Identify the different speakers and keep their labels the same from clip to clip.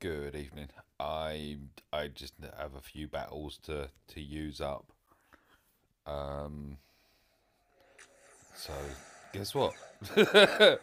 Speaker 1: Good evening. I I just have a few battles to to use up. Um. So guess what?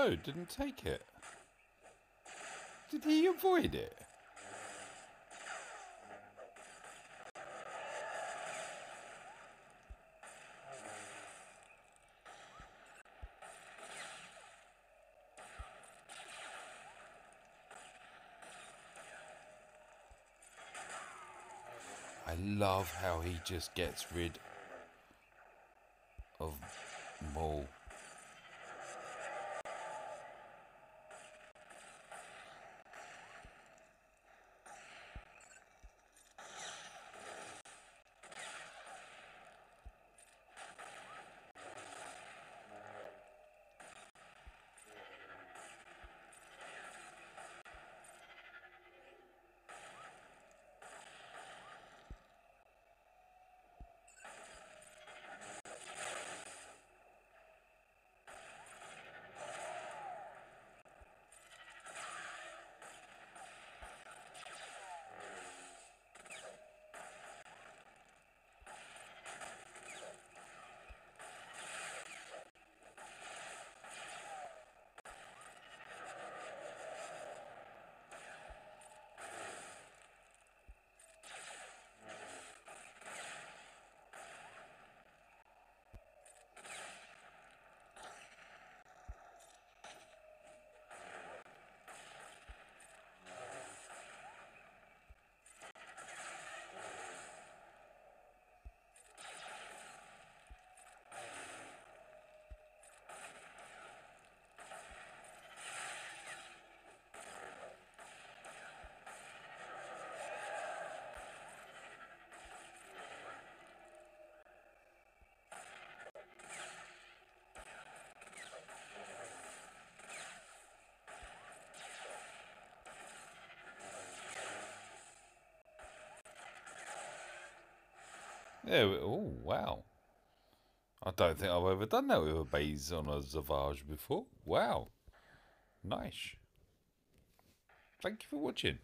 Speaker 1: Oh, didn't take it. Did he avoid it? I love how he just gets rid of Maul. Yeah. Oh wow. I don't think I've ever done that with a base on a Savage before. Wow. Nice. Thank you for watching.